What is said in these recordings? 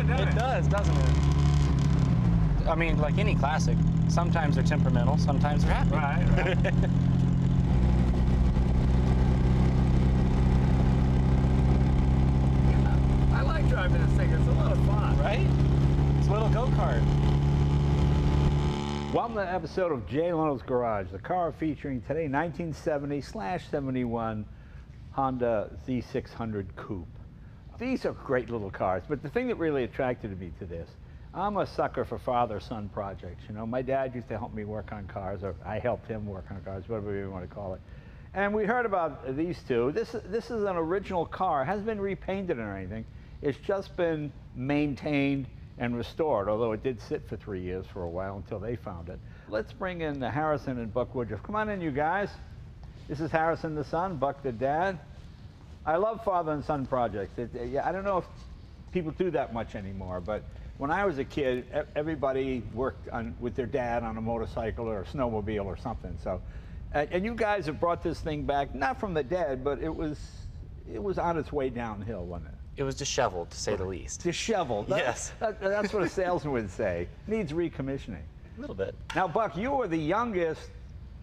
along pretty good, doesn't it? It does, doesn't it? I mean, like any classic, sometimes they're temperamental, sometimes they're happy. Right, right. I like driving this thing. It's a lot of fun. right? It's a little go-kart. Welcome to an episode of Jay Leno's Garage, the car featuring today 1970 slash 71 Honda Z600 Coupe. These are great little cars, but the thing that really attracted me to this, I'm a sucker for father-son projects. You know, my dad used to help me work on cars, or I helped him work on cars, whatever you want to call it. And we heard about these two. This, this is an original car, It hasn't been repainted or anything. It's just been maintained and restored, although it did sit for three years for a while until they found it. Let's bring in the Harrison and Buck Woodruff. Come on in, you guys. This is Harrison the son, Buck the dad. I love father and son projects. It, yeah, I don't know if people do that much anymore, but when I was a kid, everybody worked on, with their dad on a motorcycle or a snowmobile or something. So, and, and you guys have brought this thing back, not from the dead, but it was, it was on its way downhill, wasn't it? It was disheveled, to say the least. Disheveled. That- Yes. that- that's what a salesman would say. Needs recommissioning. A little bit. Now, Buck, you were the youngest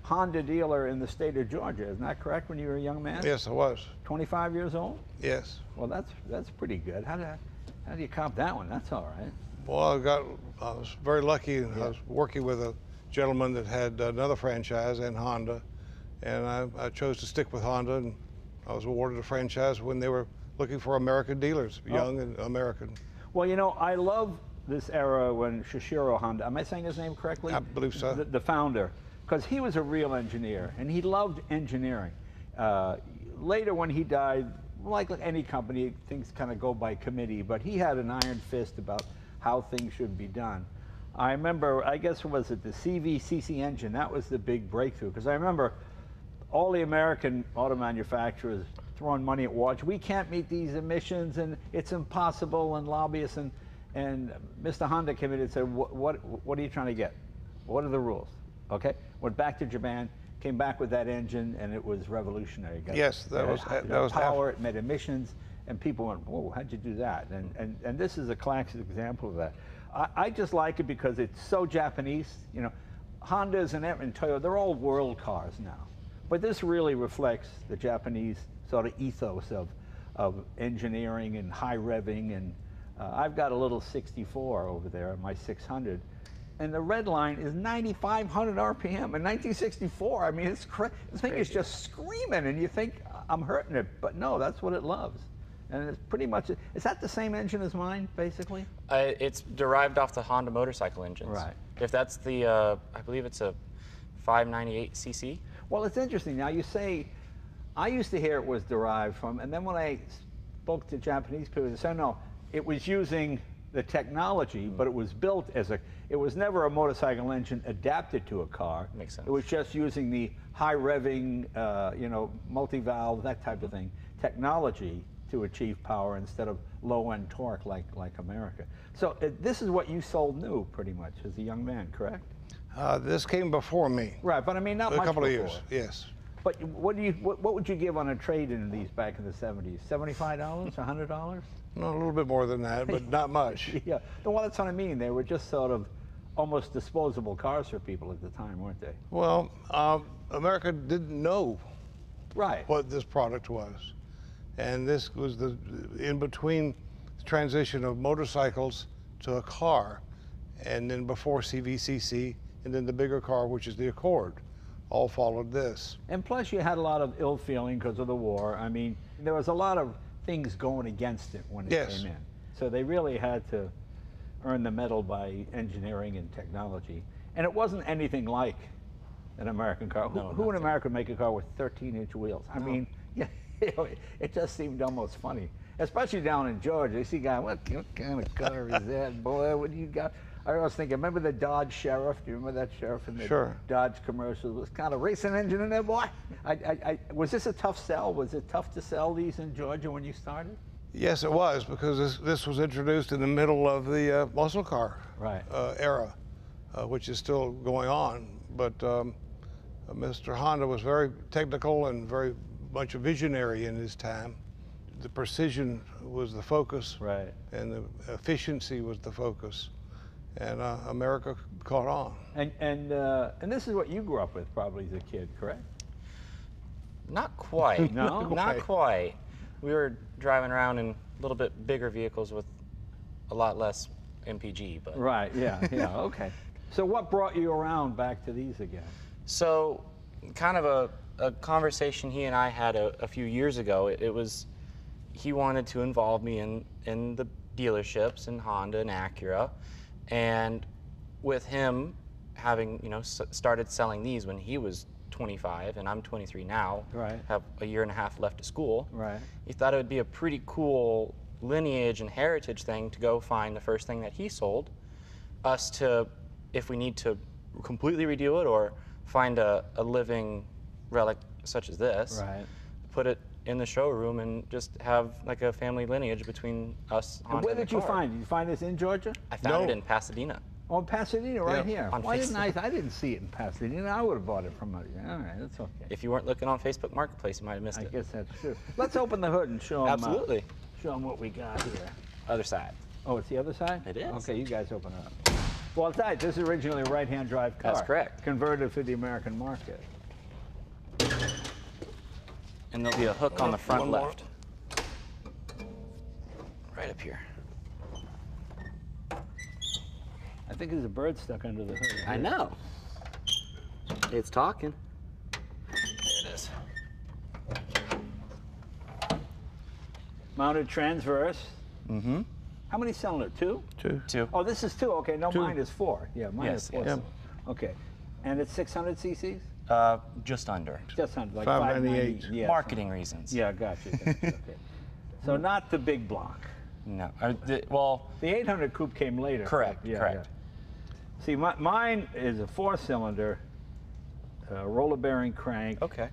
Honda dealer in the state of Georgia. Isn't that correct? When you were a young man, Yes, I was. 25 years old. Yes. Well, that's that's pretty good. How do how do you cop that one? That's all right. Well, I got. I was very lucky. I was working with a gentleman that had another franchise and Honda, and I, I chose to stick with Honda, and I was awarded a franchise when they were looking for American dealers, oh. young and American. Well, you know, I love this era when Shishiro Honda. Am I saying his name correctly? I believe so. The, the founder, because he was a real engineer and he loved engineering. Uh, later, when he died, like any company, things kind of go by committee, but he had an iron fist about how things should be done. I remember, I guess, was it the CVCC engine? That was the big breakthrough, because I remember all the American auto manufacturers throwing money at watch. We can't meet these emissions, and it's impossible. And lobbyists and and Mr. Honda came in and said, "What what what are you trying to get? What are the rules?" Okay, went back to Japan, came back with that engine, and it was revolutionary. Got- Yes, that it was- had that was half- power. It met emissions, and people went, "Whoa, how'd you do that?" And and and this is a classic example of that. I, I just like it because it's so Japanese. You know, Hondas and, and Toyota, they're all world cars now. But this really reflects the Japanese sort of ethos of, of engineering and high revving. And uh, I've got a little 64 over there, my 600. And the red line is 9,500 RPM in 1964. I mean, it's cra- the thing is just screaming, and you think I'm hurting it, but no, that's what it loves. And it's pretty much. Is that the same engine as mine, basically? Uh, it's derived off the Honda motorcycle engines. Right. If that's the, uh, I believe it's a 598 cc. Well, it's interesting. Now you say, I used to hear it was derived from, and then when I spoke to Japanese people, they said no, it was using the technology, but it was built as a. It was never a motorcycle engine adapted to a car. Makes sense. It was just using the high revving, uh, you know, multi-valve, that type of thing, technology to achieve power instead of low-end torque like like America. So uh, this is what you sold new, pretty much, as a young man, correct? Uh, this came before me. Right, but I mean, not A much A couple of years. Yes. But what do you what, what would you give on a trade in these back in the seventies? Seventy five dollars, hundred dollars? No, a little bit more than that, but not much. Yeah. No, well, that's what I mean. They were just sort of almost disposable cars for people at the time, weren't they? Well, um, America didn't know Right. what this product was. And this was the in between transition of motorcycles to a car, and then before CVCC, and then the bigger car, which is the Accord, all followed this. And plus, you had a lot of ill feeling because of the war. I mean, there was a lot of things going against it when it Yes. came in. So they really had to earn the medal by engineering and technology. And it wasn't anything like an American car. Who, No, who in. America would make a car with 13-inch wheels? I mean, yeah, it just seemed almost funny, especially down in Georgia. You see, guy, what, what kind of car is that, boy? What do you got? I was thinking, remember the Dodge Sheriff? Do you remember that Sheriff in the Sure. Dodge commercials? It was kind of racing engine in there, boy. I, I, I, was this a tough sell? Was it tough to sell these in Georgia when you started? Yes, it was because this, this was introduced in the middle of the uh, muscle car Right. uh, era, uh, which is still going on. But um, uh, Mr. Honda was very technical and very much a visionary in his time the precision was the focus, Right. and the efficiency was the focus, and uh, America caught on. And and uh, and this is what you grew up with probably as a kid, correct? Not quite. No? Not Quite. quite. We were driving around in a little bit bigger vehicles with a lot less MPG, but Right. Yeah. Yeah. okay. So what brought you around back to these again? So, kind of a, a conversation he and I had a, a few years ago. It, it was he wanted to involve me in in the dealerships in Honda and Acura, and with him having you know s- started selling these when he was 25 and I'm 23 now. Right. Have a year and a half left of school. Right. He thought it would be a pretty cool lineage and heritage thing to go find the first thing that he sold, us to, if we need to completely redo it or find a, a living relic such as this, Right. put it in the showroom and just have like a family lineage between us. And Honda where the did you car. find it? Did you find this in Georgia? I found it in Pasadena. Oh, in Pasadena, right Yeah. here. On Why didn't I? I didn't see it in Pasadena. I would have bought it from. Uh, a, all right, that's okay. If you weren't looking on Facebook Marketplace, you might have missed I it. I guess that's true. Let's open the hood and show them. Uh, Absolutely. show them what we got here. Other side. Oh, it's the other side? It is. Okay, you guys open it up. Well, it's right. This is originally a right-hand drive car. That's correct. Converted for the American market. And there'll be a hook on the front One more. left. Right up here. I think there's a bird stuck under the hood. I know. It's talking. There it is. Mounted transverse. Mm-hmm. How many cylinder? Two? Two. Two. Oh, this is two. Okay, no, Two. mine is four. Yeah, mine Yes, is four. yes. cylinder. Okay, and it's 600 cc's. Uh, just under. Just under like 598. 598. Yeah. Marketing reasons. Yeah, gotcha. gotcha okay. So not the big block. No. Uh, the, well, The 800 coupe came later. Correct, Yeah, correct. yeah. See, my, mine is a four-cylinder, uh, roller bearing crank. okay.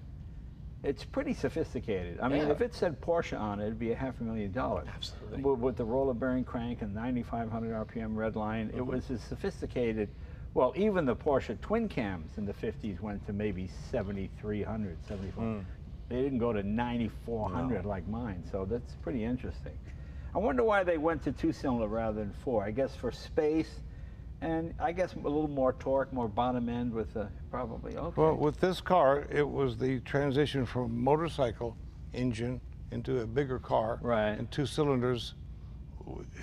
It's pretty sophisticated. I mean, Yeah. if it said Porsche on it, it'd be a half a million dollars. Absolutely. With, with the roller bearing crank and 9,500 RPM red line, Mm-hmm. it was as sophisticated. Well, even the Porsche twin cams in the 50s went to maybe 7,300, 7,400. Mm. They didn't go to 9,400 like mine, so that's pretty interesting. I wonder why they went to two-cylinder rather than four. I guess for space, and I guess a little more torque, more bottom end with a probably okay. Well, with this car, it was the transition from motorcycle engine into a bigger car. Right. And two cylinders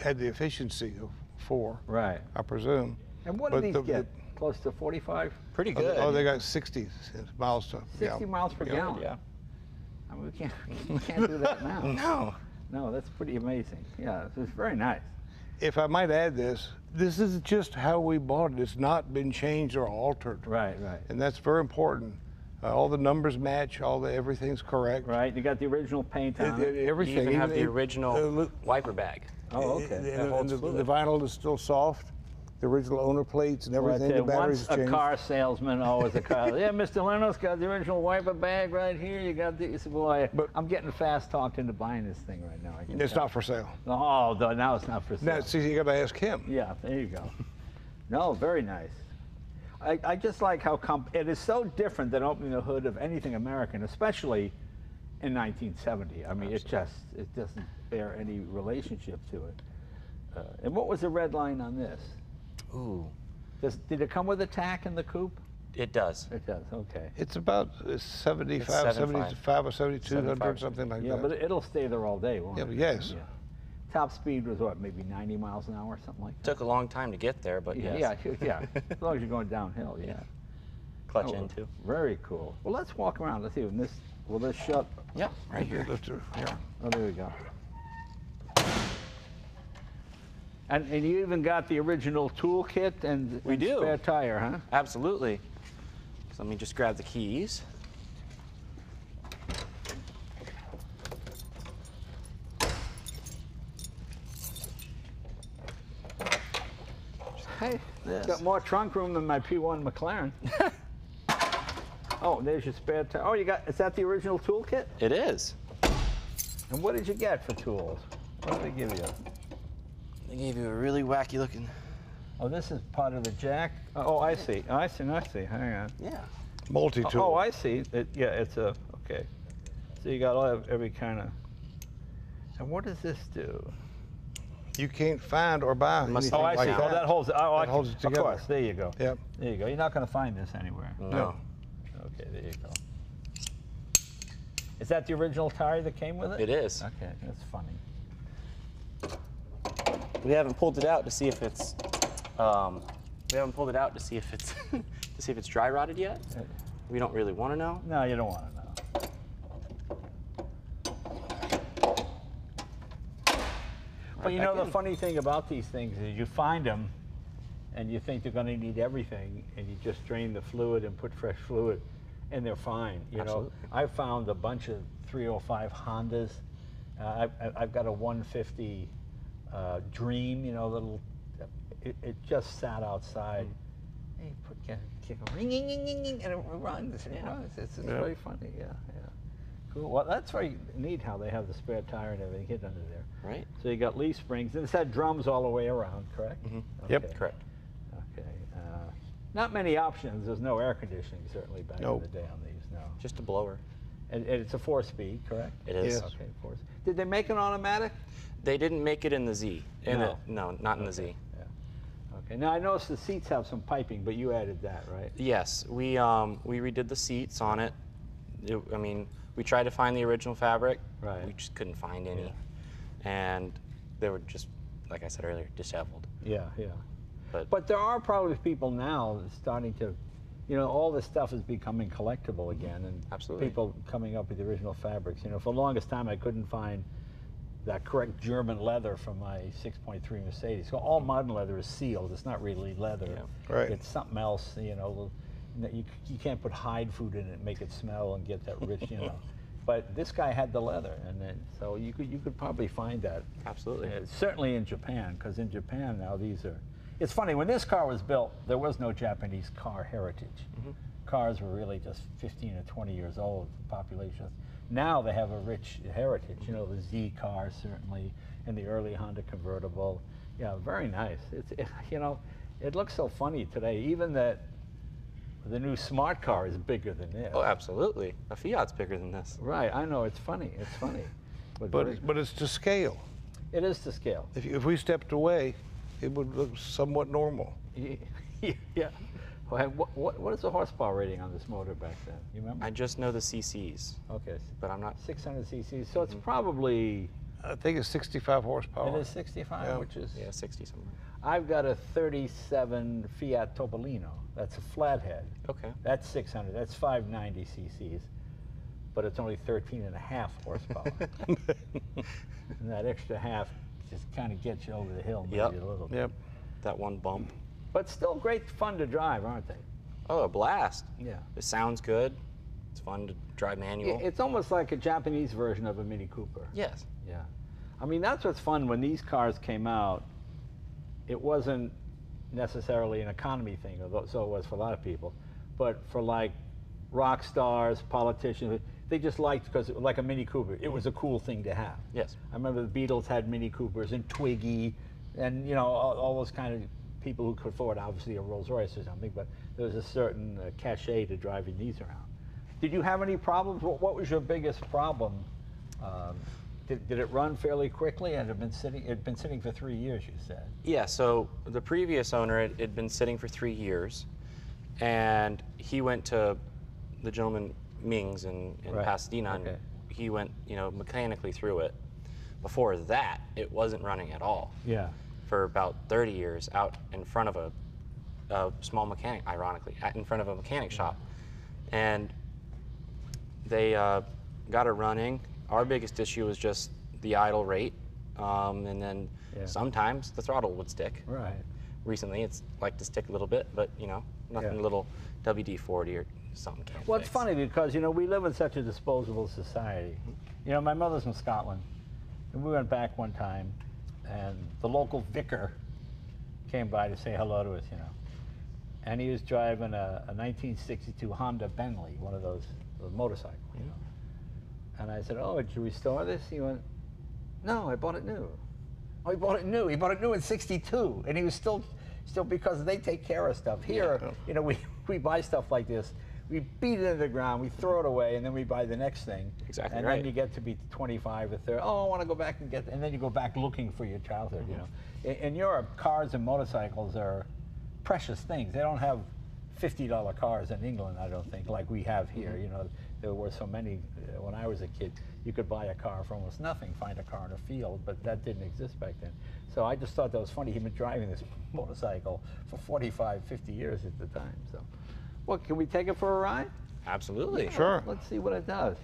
had the efficiency of four, right. I presume. And what do But these the- get? Close to 45? Pretty good. Oh, they got 60 miles to 60 yeah. miles per Yeah. gallon. Yeah. I mean, we can't, we can't do that now. No. No, that's pretty amazing. Yeah, it's very nice. If I might add this, this is just how we bought it. It's not been changed or altered. Right, right. And that's very important. Uh, all the numbers match, all the everything's correct. Right, you got the original paint on it. You Everything. even have the it- original uh, look- wiper bag. Oh, okay. And, That and holds the, fluid. the vinyl is still soft. The original owner plates and everything. you, the batteries once a changed. car salesman, always a car. yeah, Mr. Leno's got the original wiper bag right here. You got the. You said, boy, But- I'm getting fast talked into buying this thing right now. I It's tell. not for sale. Oh, no, now it's not for sale. Now, see, you got to ask him. Yeah, there you go. No, very nice. I, I just like how comp- it is so different than opening the hood of anything American, especially in 1970. I mean, it just it doesn't bear any relationship to it. Uh, and what was the red line on this? Ooh. Does, did it come with a tach in the coupe? It does. It does. Okay. It's about uh, 75, It's 75 or 7200, 75. something like that. Yeah, that. but it'll stay there all day, won't Yeah, it? but yes. Yeah. Top speed was what, maybe 90 miles an hour, or something like that. Took a long time to get there, but Yeah, yes. yeah, yeah. As long as you're going downhill, yeah. Clutch Oh, into. Very cool. Well, let's walk around. Let's see. Will this, will this shut? Yep, right here. Lift her, yeah. Oh, there we go. And, and you even got the original toolkit and, We and do. spare tire, huh? Absolutely. So let me just grab the keys. Hey, This. got more trunk room than my P1 McLaren. oh, there's your spare tire. Oh, you got, is that the original toolkit? It is. And what did you get for tools? What did they give you? They gave you a really wacky looking. Oh, this is part of the jack. Oh, I see. I see. I see. Hang on. Yeah. Multi-tool. Oh, oh I see. It, yeah, it's a okay. So you got all of every kind of. And what does this do? You can't find or buy Must- Oh, I like see. that. Oh, that holds. Oh, I That holds it Of together. course. There you go. Yep. There you go. You're not going to find this anywhere. No. Okay, there you go. Is that the original tire that came with it? It is. Okay, that's funny. We haven't pulled it out to see if it's. Um, we haven't pulled it out to see if it's to see if it's dry rotted yet. We don't really want to know. No, you don't want to know. But you know the funny thing about these things is you find them, and you think they're going to need everything, and you just drain the fluid and put fresh fluid, and they're fine. You Absolutely. know, I found a bunch of 305 Hondas. Uh, I've- I've got a 150 uh, Dream. You know, little. It, it just sat outside. Hey, put get, kick a ring, ring, ring, ring, and it runs. It Yeah. runs. It's, it's Yeah. very funny. Yeah, yeah. Cool. Well, that's very neat how they have the spare tire and everything hidden under there. Right. So you got leaf springs, and it's had drums all the way around, correct? Mhm. Yep. Correct. Okay. Uh, not many options. There's no air conditioning certainly back Nope. in the day on these. No. Just a blower. And, and it's a four-speed, correct? It is. Yes. Okay, four. Did they make an automatic? They didn't make it in the Z. In No. the, no, not in the Z. Yeah. Okay. Now I noticed the seats have some piping, but you added that, right? Yes, we um, we redid the seats on it. It- I mean, we tried to find the original fabric. Right. We just couldn't find any, and they were just, like I said earlier, disheveled. Yeah, yeah. But, But there are probably people now starting to, you know, all this stuff is becoming collectible again, and Absolutely. people coming up with the original fabrics. You know, for the longest time, I couldn't find that correct German leather from my 6.3 Mercedes. So all modern leather is sealed. It's not really leather. Yeah. Right. It's something else. You know, you, you can't put hide food in it and make it smell and get that rich. You know. But this guy had the leather, and then so you could you could probably find that absolutely. uh, certainly in Japan, because in Japan now these are. It's funny when this car was built, there was no Japanese car heritage. Cars were really just 15 or 20 years old. Populations. Now they have a rich heritage. You know the Z car certainly, and the early Honda convertible. Yeah, very nice. It's it, you know, it looks so funny today. Even that the new smart car is bigger than this. Oh, absolutely. A Fiat's bigger than this. Right. I know. It's funny. It's funny. But, But, very- but it's to scale. it is to scale. If, if we stepped away, it would look somewhat normal. Ye- Yeah. Well, what, what, what is the horsepower rating on this motor back then? You remember? I just know the CCs, okay. but I'm not. 600 cc's. So it's mm-hmm. probably, I think it's 65 horsepower. it is 65, Yeah. which is. Yeah, 60 somewhere. I've got a 37 Fiat Topolino. That's a flathead. Okay. That's 600. That's 590 cc's. But it's only 13 and a half horsepower. and that extra half just kind of gets you over the hill maybe Yep. a little bit. Yep. That one bump. But still great fun to drive, aren't they? Oh, a blast. Yeah. It sounds good. It's fun to drive manual. It's almost like a Japanese version of a Mini Cooper. yes. Yeah. I mean, that's what's fun when these cars came out. It wasn't necessarily an economy thing, although so it was for a lot of people. But for like rock stars, politicians, they just liked because it was like a Mini Cooper. It was a cool thing to have. Yes. I remember the Beatles had Mini Coopers and Twiggy, and you know all, all those kind of people who could afford obviously a Rolls Royce or something. But there was a certain uh, cachet to driving these around. Did you have any problems? What, what was your biggest problem? Um, did, did it run fairly quickly? And it had been sitting. It had been sitting for three years. You said. Yeah, so the previous owner had, had been sitting for three years, and he went to the gentleman Ming's in, in Right, Pasadena, okay. and he went, you know, mechanically through it. Before that, it wasn't running at all Yeah. For about 30 years out in front of a, a small mechanic, ironically, in front of a mechanic shop. And they uh, got it running. Our biggest issue was just the idle rate. Um, and then Yeah. sometimes the throttle would stick. Right. Recently, it's like to stick a little bit, but you know, nothing Yeah. little WD-40 or something can't Well, it's funny because you know we live in such a disposable society. You know, my mother's from Scotland, and we went back one time, and the local vicar came by to say hello to us. You know, and he was driving a, a 1962 Honda Benly, one of those, those motorcycles. You know, and I said, "Oh, did you restore this?" He went, "No, I bought it new." Oh, he bought it new. He bought it new in '62, and he was still, still because they take care of stuff. Here, Yeah. you know, we, we buy stuff like this. We beat it into the ground, we throw it away, and then we buy the next thing. Exactly And right. then you get to be 25 or 30. Oh, I want to go back and get, and then you go back looking for your childhood. You know, in, in Europe, cars and motorcycles are precious things. They don't have $50 cars in England, I don't think, like we have here. You know, there were so many uh, when I was a kid. You could buy a car for almost nothing, find a car in a field, but that didn't exist back then. So I just thought that was funny. He'd been driving this motorcycle for 45, 50 years at the time. So, well, can we take it for a ride? Absolutely. Sure. Let's see what it does.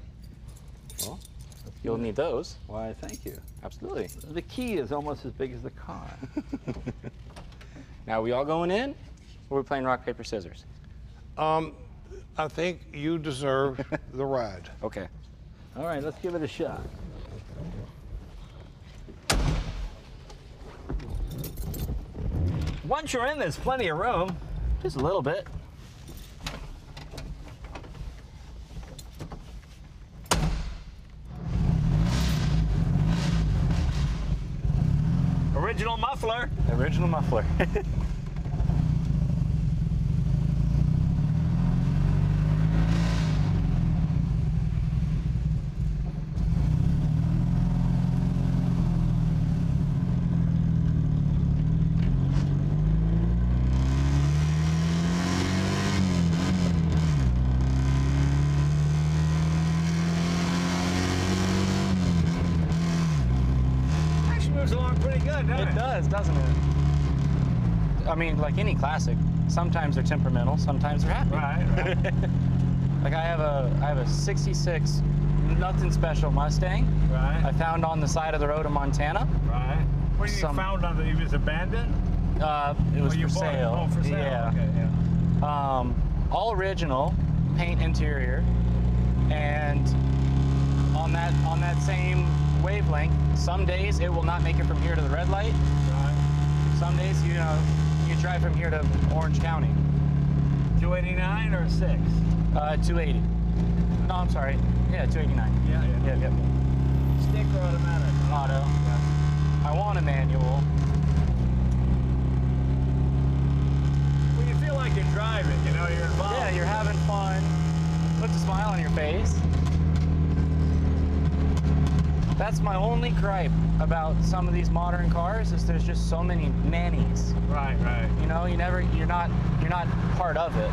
Well, you'll need those. Why, thank you. Absolutely. The key is almost as big as the car. Now, are we all going in, or we playing rock paper scissors? Um, I think you deserve the ride. Okay. All right, let's give it a shot. Once you're in, there's plenty of room. Just a little bit. Original muffler. Original muffler. Actually moves along pretty good, doesn't it? It does, doesn't it? Like any classic, sometimes they're temperamental, sometimes they're happy. Right, right, Like I have a I have a 66 nothing special Mustang Right. I found on the side of the road in Montana. right. What do you Some- found on the, he was abandoned? Uh, it was Oh, for bought it. sale. Oh, for sale. Yeah. Okay, yeah. Um, all original, paint interior, and on that on that same wavelength. Some days it will not make it from here to the red light. Right. Some days you know drive from here to Orange County. 289 or 6? Uh, 280. No, I'm sorry. Yeah, 289. Yeah, yeah. Yeah, yeah. Stick or automatic? Auto. I want a manual. Well, you feel like you're driving, you know, you're involved. Yeah, you're having fun. Puts a smile on your face. That's my only gripe about some of these modern cars is there's just so many nannies. Right, right. You know, you never you're not you're not part of it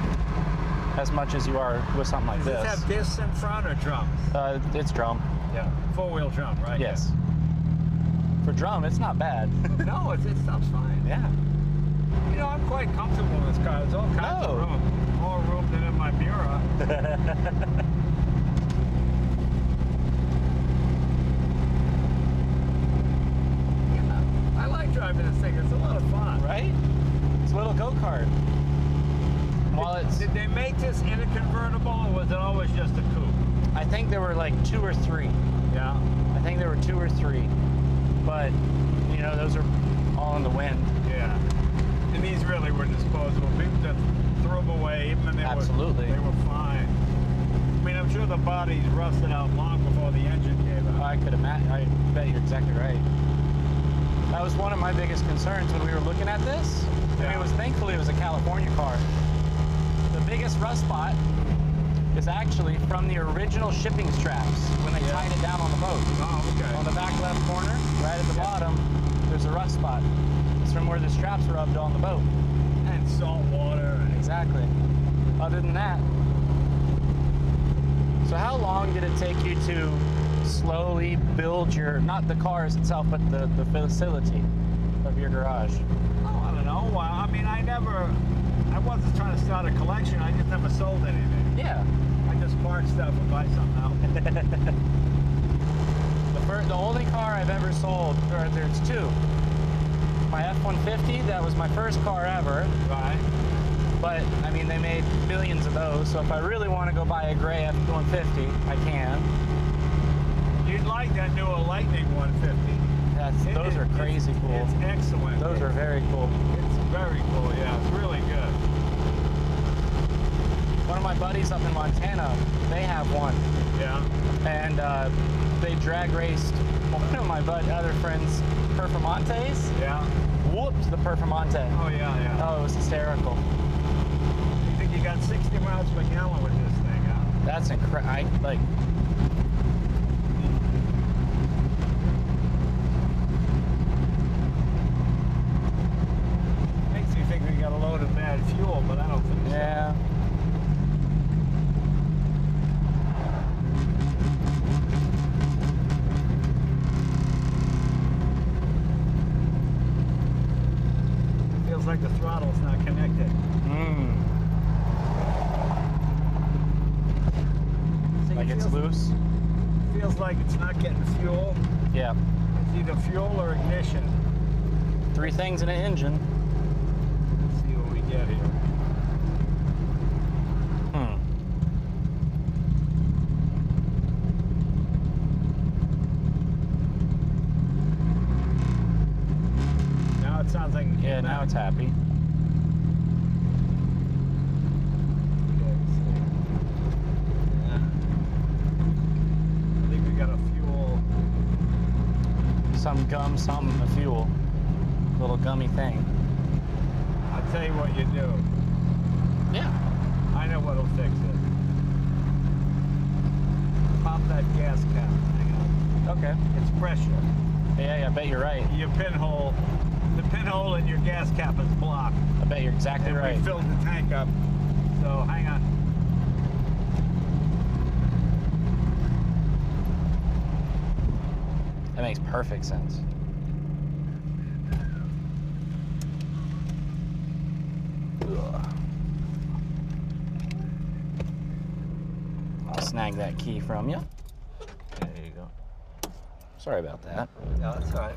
as much as you are with something like Does this this. have discs in front or drums? Uh, it's drum. Yeah. Four-wheel drum, right? Yes. For drum, it's not bad. No, it's, it stuff's fine. yeah. You know, I'm quite comfortable in this car. There's all kinds Oh. of room. More room than in my Miura. Yeah, I like driving this thing. It's a lot of fun. Right? It's a little go-kart. While it's Did they make this in a convertible or was it always just a coupe? I think there were like two or three. Yeah. I think there were two or three. But you know, those are all in the wind. Yeah. And these really were disposable. People just threw them away even when they Absolutely. were they were fine. I mean, I'm sure the bodies rusted out long before the engine gave out. I could imagine. I bet you're exactly right. That was one of my biggest concerns when we were looking at this. I mean, it was thankfully it was a California car. The biggest rust spot is actually from the original shipping straps when they Yeah. tied it down on the boat. Oh, okay. On the back left corner, right at the bottom, there's a rust spot. It's from where the straps were rubbed on the boat. and salt water. And Exactly. Other than that, so how long did it take you to slowly build your not the cars itself, but the the facility of your garage? oh, I don't know. Well, I mean, I never. I wasn't trying to start a collection. I just never sold anything. Yeah. I just park stuff and buy something else. The first, the only car I've ever sold, or there's two. My F-150, that was my first car ever. right. But I mean, they made millions of those. So if I really want to go buy a gray F-150, I can. Like that newer Lightning 150. That's, It- those it- are it's- crazy cool. It's excellent. Those are very cool. It's very cool. Yeah, it's really good. One of my buddies up in Montana, they have one, Yeah. and uh, they drag raced one of my bud other friends' Performantes. Yeah. Whoops, the Performante. Oh yeah, yeah. Oh, it was hysterical. You think you got 60 miles per gallon with this thing. Huh? That's incredible. I like. Makes me think we got a load of fuel, but I don't think so. Yeah. Feels like the throttle's not connected. Mm. See, Like it it's loose. Feels like it's not getting fuel. Yeah. It's either fuel or ignition. Three things in an engine. Let's see what we get here. Hmm. Now it sounds like it Yeah. came Now back. It's happy. Okay, let's see. Yeah. I think we got a fuel. Some gum, some fuel. Little gummy thing. I'll tell you what you do. Yeah. I know what'll fix it. Pop that gas cap. Okay. It's pressure. Yeah. Yeah. I bet you're right. Your pinhole, the pinhole in your gas cap is blocked. I bet you're exactly And right. we filled the tank up. So hang on. That makes perfect sense. Ugh. I'll snag that key from you. There you go. Sorry about that. No, that's all right.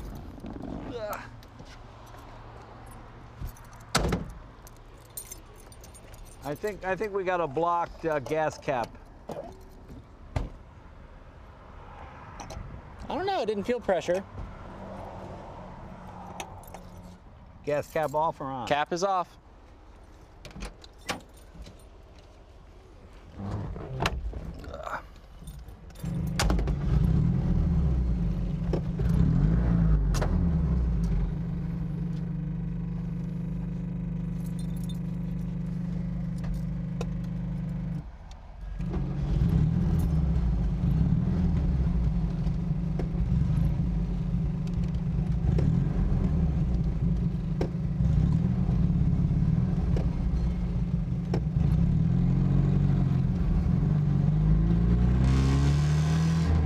I think I think we got a blocked uh, gas cap. I don't know. It didn't feel pressure. Gas cap off or on? Cap is off.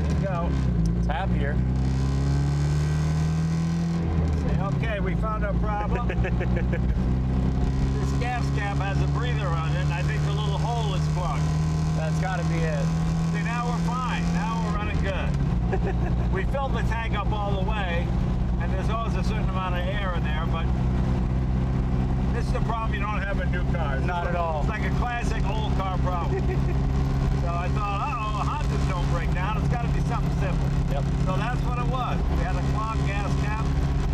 There you go. It's happier. Say, okay, we found our problem. this gas cap has a breather on it, and I think the little hole is plugged. That's got to be it. See, now we're fine. Now we're running good. we filled the tank up all the way, and there's always a certain amount of air in there, but this is a problem you don't have in new cars. Not at all. It's like a classic old car problem. so I thought, uh-oh, Hondas don't break down. It's got to be something simple. Yep. So that's what it was. We had a clogged gas cap.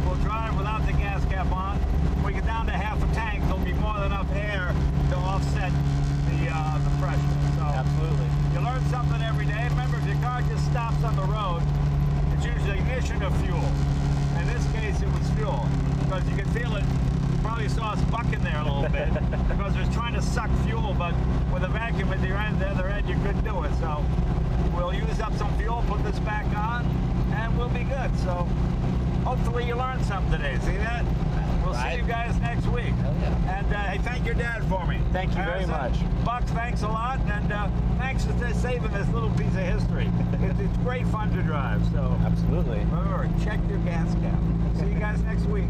We'll drive without the gas cap on. When we get down to half a tank, there'll be more than enough air to offset the uh, the pressure. So Absolutely. you learn something every day. Remember, if your car just stops on the road, it's usually ignition or fuel. In this case, it was fuel because you can feel it. You probably saw us bucking there a little bit because it was trying to suck fuel, but with a vacuum at the end, the other end, you couldn't do it. So we'll use up some fuel, put this back on, and we'll be good. So hopefully you learned something today. See that? We'll see Right. you guys next week. Hell yeah. And uh, hey, thank your dad for me. Thank you very much. Bucks, thanks a lot, and uh, thanks for saving this little piece of history. it's, it's great fun to drive. So Absolutely. remember, check your gas cap. See you guys next week.